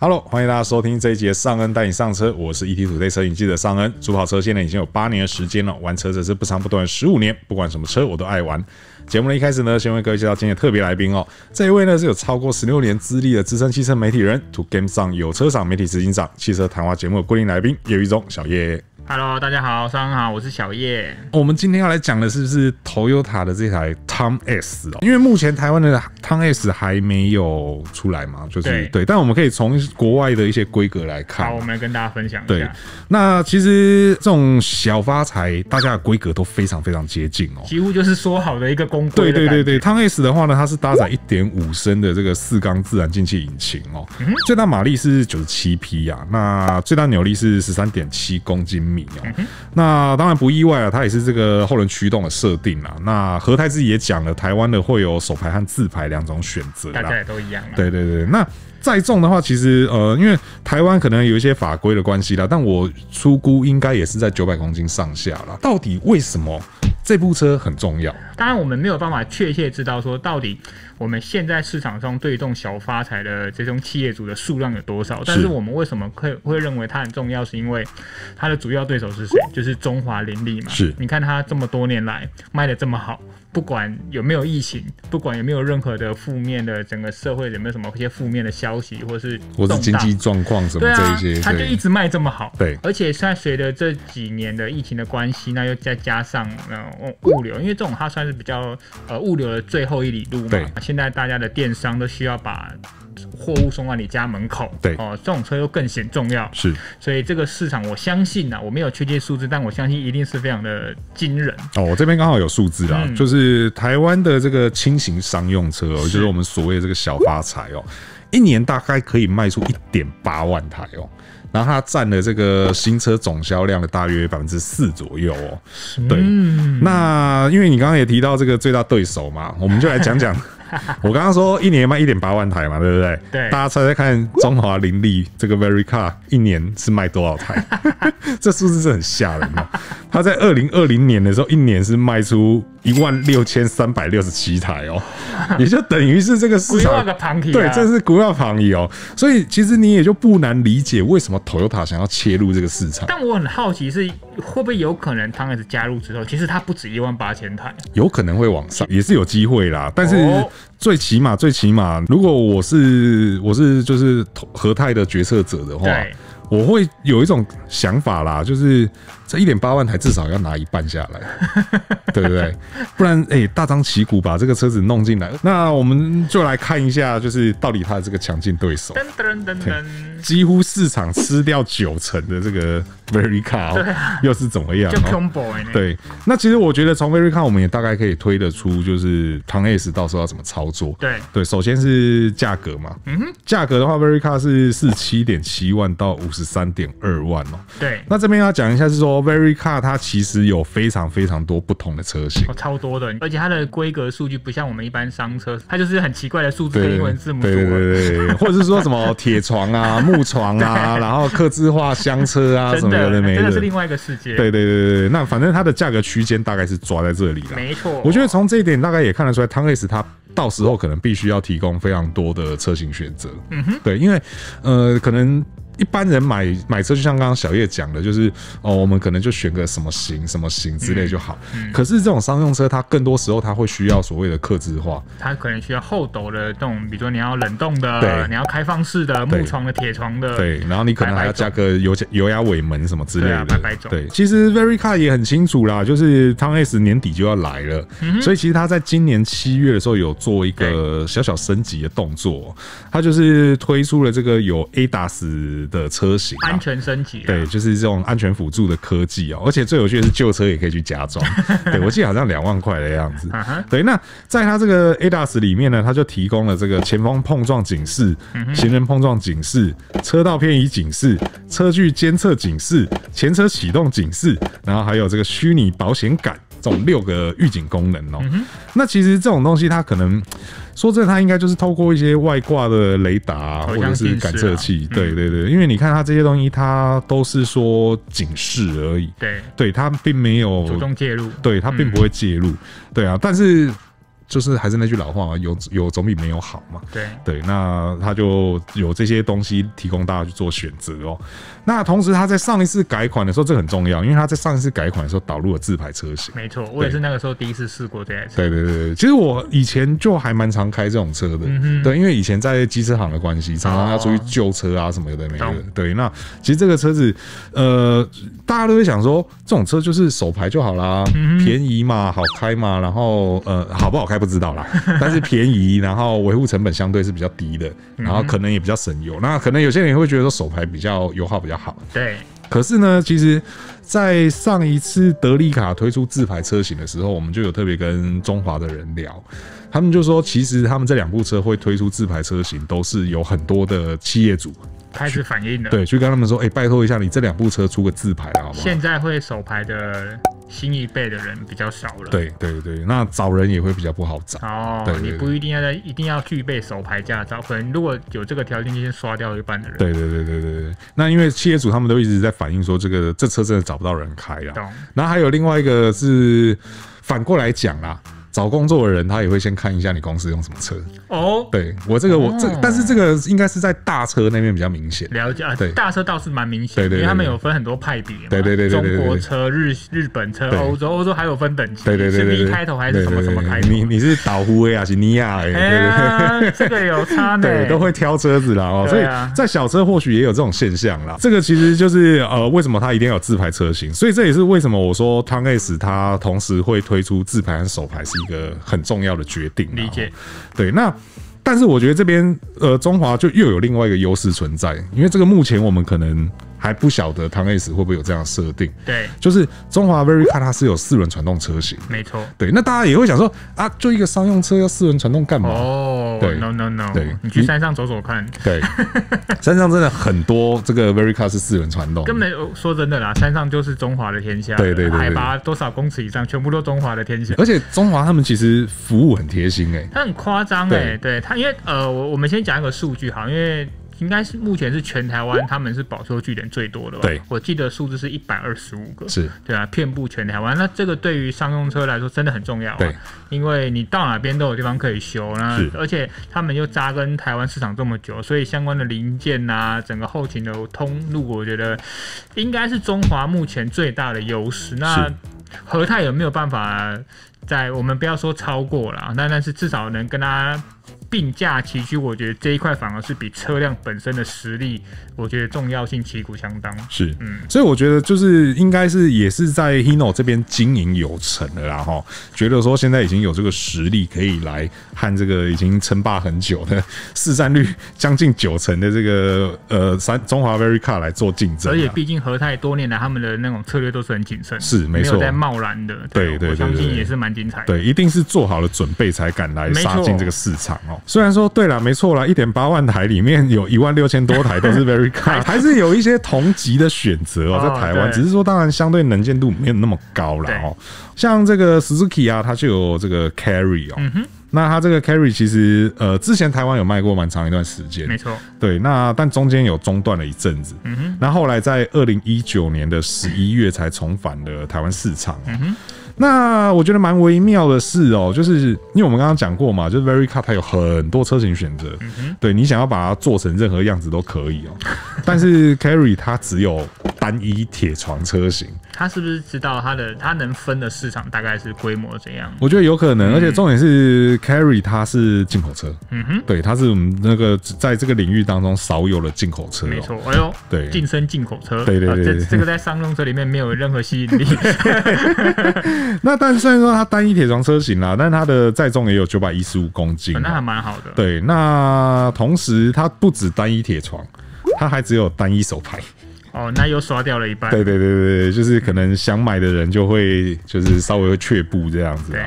Hello，欢迎大家收听这一节尚恩带你上车，我是 ET 土堆车型记者尚恩。主跑车现在已经有八年的时间了，玩车子是不长不短十五年，不管什么车我都爱玩。节目的一开始呢，先为各位介绍今天的特别来宾哦，这一位呢是有超过十六年资历的资深汽车媒体人，To Game 上有车赏媒体执行长，汽车谈话节目的固定来宾，叶玉忠小叶。Hello，大家好，上午好，我是小叶。我们今天要来讲的是不是 Toyota 的这台 Tom S 哦？因为目前台湾的 Tom S 还没有出来嘛，就是对，但我们可以从国外的一些规格来看。好，我们来跟大家分享一下。对，那其实这种小发财，大家的规格都非常非常接近哦，几乎就是说好的一个公规。对对对对，Tom S 的话呢，它是搭载一点五升的这个四缸自然进气引擎哦，最大马力是九十七匹呀，那最大扭力是十三点七公斤。米哦，那当然不意外啊，它也是这个后轮驱动的设定啦。那何太自己也讲了，台湾的会有手排和自排两种选择，大家也都一样。对对对，那载重的话，其实呃，因为台湾可能有一些法规的关系啦，但我出估应该也是在九百公斤上下啦。到底为什么？这部车很重要，当然我们没有办法确切知道说到底我们现在市场上对这种小发财的这种企业主的数量有多少，但是我们为什么会会认为它很重要，是因为它的主要对手是谁？就是中华林立嘛。是，你看它这么多年来卖的这么好。不管有没有疫情，不管有没有任何的负面的，整个社会有没有什么一些负面的消息，或是或是经济状况什么这一些，它就一直卖这么好。对，而且现在随着这几年的疫情的关系，那又再加上呃物流，因为这种它算是比较呃物流的最后一里路嘛。现在大家的电商都需要把。货物送到你家门口，对。哦，这种车又更显重要，是，所以这个市场我相信呢，我没有确切数字，但我相信一定是非常的惊人。哦。我这边刚好有数字啊，就是台湾的这个轻型商用车，就是我们所谓的这个小发财哦，一年大概可以卖出一点八万台哦，然后它占了这个新车总销量的大约百分之四左右哦。对，那因为你刚刚也提到这个最大对手嘛，我们就来讲讲。我刚刚说一年卖一点八万台嘛，对不对？对，大家猜猜看，中华林立这个 Very Car 一年是卖多少台？这数字是很吓人的。他在二零二零年的时候，一年是卖出一万六千三百六十七台哦，也就等于是这个市场对，这是股票旁移哦。所以其实你也就不难理解为什么 Toyota 想要切入这个市场。但我很好奇，是会不会有可能汤 S 加入之后，其实它不止一万八千台，有可能会往上，也是有机会啦。但是最起码，最起码，如果我是我是就是和泰的决策者的话，我会有一种想法啦，就是。这一点八万台至少要拿一半下来，对不对？不然，哎，大张旗鼓把这个车子弄进来，那我们就来看一下，就是到底它的这个强劲对手，几乎市场吃掉九成的这个 Very Car，又是怎么样？对，那其实我觉得从 Very Car 我们也大概可以推得出，就是唐 S 到时候要怎么操作。对对，首先是价格嘛，嗯哼，价格的话，Very Car 是四七点七万到五十三点二万哦。对，那这边要讲一下是说。Very Car 它其实有非常非常多不同的车型，超多的，而且它的规格数据不像我们一般商车，它就是很奇怪的数字跟英文字母，对对对对，或者是说什么铁床啊、木床啊，然后刻字化香车啊什么的，没真的是另外一个世界。对对对对那反正它的价格区间大概是抓在这里了，没错。我觉得从这一点大概也看得出来，汤 S 它到时候可能必须要提供非常多的车型选择。嗯哼，对，因为呃，可能。一般人买买车就像刚刚小叶讲的，就是哦，我们可能就选个什么型、什么型之类就好。可是这种商用车，它更多时候它会需要所谓的刻字化，它可能需要后斗的这种，比如说你要冷冻的，对，你要开放式的木床的、铁床的，对，然后你可能还要加个油油压尾门什么之类的。对，其实 Very Car 也很清楚啦，就是汤 S 年底就要来了，所以其实他在今年七月的时候有做一个小小升级的动作，他就是推出了这个有的车型安全升级，对，就是这种安全辅助的科技哦。而且最有趣的是，旧车也可以去加装。对我记得好像两万块的样子。对，那在它这个 ADAS 里面呢，它就提供了这个前方碰撞警示、行人碰撞警示、车道偏移警示、车距监测警示、前车启动警示，然后还有这个虚拟保险杆这种六个预警功能哦。那其实这种东西它可能。说真的它应该就是透过一些外挂的雷达或者是感测器，对对对，因为你看它这些东西，它都是说警示而已，对，对，它并没有主动介入，对，它并不会介入，对啊，但是就是还是那句老话嘛，有有总比没有好嘛。对对，那他就有这些东西提供大家去做选择哦。那同时他在上一次改款的时候，这很重要，因为他在上一次改款的时候导入了自排车型。没错，我也是那个时候第一次试过这台车。对对对对，其实我以前就还蛮常开这种车的。对，因为以前在机车行的关系，常常要出去救车啊什么的没的。对，那其实这个车子，呃，大家都会想说，这种车就是手排就好啦，便宜嘛，好开嘛，然后呃，好不好开不知道啦，但是便宜，然后维护成本相对是比较低的，然后可能也比较省油。那可能有些人也会觉得说手排比较油耗比较好。对。可是呢，其实，在上一次德利卡推出自排车型的时候，我们就有特别跟中华的人聊，他们就说，其实他们这两部车会推出自排车型，都是有很多的企业主。开始反应了，对，去跟他们说，哎，拜托一下，你这两部车出个自排好不好？现在会手排的新一辈的人比较少了，对对对，那找人也会比较不好找哦。你不一定要在一定要具备手牌驾照，可能如果有这个条件，就先刷掉一半的人。对对对对对对。那因为企业主他们都一直在反映说，这个这车真的找不到人开啊。懂。然后还有另外一个是反过来讲啦。找工作的人，他也会先看一下你公司用什么车哦。对我这个，我这，但是这个应该是在大车那边比较明显。了解啊，对，大车倒是蛮明显，因为他们有分很多派别。对对对对中国车、日日本车、欧洲欧洲还有分等级。对对对对，开头还是什么什么开头？你你是岛湖维亚西尼亚？哎，对对，这个有差呢。对，都会挑车子啦哦。所以在小车或许也有这种现象啦。这个其实就是呃，为什么它一定要有自排车型？所以这也是为什么我说汤 S 它同时会推出自排和手排是。一个很重要的决定，理解，对，那但是我觉得这边呃，中华就又有另外一个优势存在，因为这个目前我们可能。还不晓得唐 S 会不会有这样设定？对，就是中华 Very Car 它是有四轮传动车型，没错。对，那大家也会想说啊，就一个商用车要四轮传动干嘛？哦，对，No No No，对，你去山上走走看。对，山上真的很多这个 Very Car 是四轮传动，根本说真的啦，山上就是中华的天下。对对对，海拔多少公尺以上，全部都中华的天下。而且中华他们其实服务很贴心哎，他很夸张哎，对他，因为呃，我我们先讲一个数据哈，因为。应该是目前是全台湾，他们是保修据点最多的吧？对，我记得数字是一百二十五个，是对啊，遍布全台湾。那这个对于商用车来说真的很重要，对，因为你到哪边都有地方可以修，那而且他们又扎根台湾市场这么久，所以相关的零件呐，整个后勤的通路，我觉得应该是中华目前最大的优势。那和泰有没有办法在我们不要说超过了，那但是至少能跟他。并驾齐驱，我觉得这一块反而是比车辆本身的实力，我觉得重要性旗鼓相当。是，嗯，所以我觉得就是应该是也是在 Hino 这边经营有成的啦，哈，觉得说现在已经有这个实力可以来和这个已经称霸很久的 市占率将近九成的这个呃三中华 Very Car 来做竞争。而且毕竟和泰多年来他们的那种策略都是很谨慎，是没错，在贸然的，对对，我相信也是蛮精彩的。对，一定是做好了准备才敢来杀进这个市场哦。虽然说对了，没错了，一点八万台里面有一万六千多台都是 Very Car，还是有一些同级的选择哦，在台湾，只是说当然相对能见度没有那么高了哦。像这个 Suzuki 啊，它就有这个 Carry 哦，那它这个 Carry 其实呃之前台湾有卖过蛮长一段时间，没错，对，那但中间有中断了一阵子，嗯哼，那后来在二零一九年的十一月才重返了台湾市场，嗯哼。那我觉得蛮微妙的是哦，就是因为我们刚刚讲过嘛，就是 Very Car 它有很多车型选择，对你想要把它做成任何样子都可以哦。但是 Carry 它只有单一铁床车型，他是不是知道他的他能分的市场大概是规模怎样？我觉得有可能，而且重点是 Carry 它是进口车，嗯哼，对，它是我们那个在这个领域当中少有的进口车，没错。哎呦，对，晋升进口车，对对对，这这个在商用车里面没有任何吸引力。那但虽然说它单一铁床车型啦，但它的载重也有九百一十五公斤，那还蛮好的。对，那同时它不止单一铁床，它还只有单一手排。哦，那又刷掉了一半。对对对对就是可能想买的人就会就是稍微会却步这样子。对。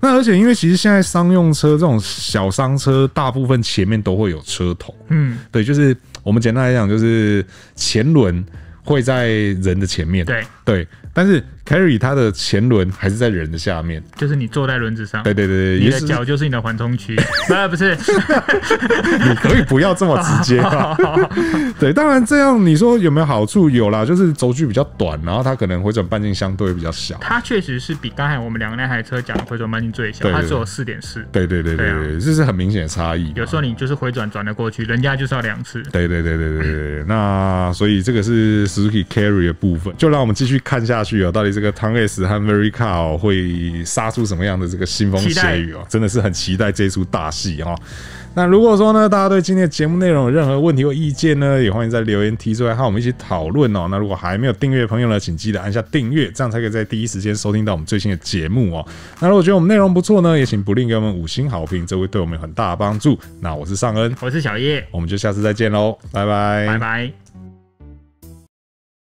那而且因为其实现在商用车这种小商车，大部分前面都会有车头。嗯。对，就是我们简单来讲，就是前轮会在人的前面。对。对。但是 carry 它的前轮还是在人的下面，就是你坐在轮子上，对对对，你的脚就是你的缓冲区，啊不是，你可以不要这么直接啊。对，当然这样你说有没有好处？有啦，就是轴距比较短，然后它可能回转半径相对比较小。它确实是比刚才我们两个那台车讲的回转半径最小，它只有四点四。对对对对对，这是很明显的差异。有时候你就是回转转得过去，人家就是要两次。对对对对对对，那所以这个是 Suzuki Carry 的部分，就让我们继续看下去哦，到底这个 t o n S 和 Very Car 会杀出什么样的这个腥风血雨哦，真的是很期待这出大戏哦。那如果说呢，大家对今天的节目内容有任何问题或意见呢，也欢迎在留言提出来，和我们一起讨论哦。那如果还没有订阅的朋友呢，请记得按下订阅，这样才可以在第一时间收听到我们最新的节目哦。那如果觉得我们内容不错呢，也请不吝给我们五星好评，这会对我们有很大的帮助。那我是尚恩，我是小叶，我们就下次再见喽，拜拜，拜拜。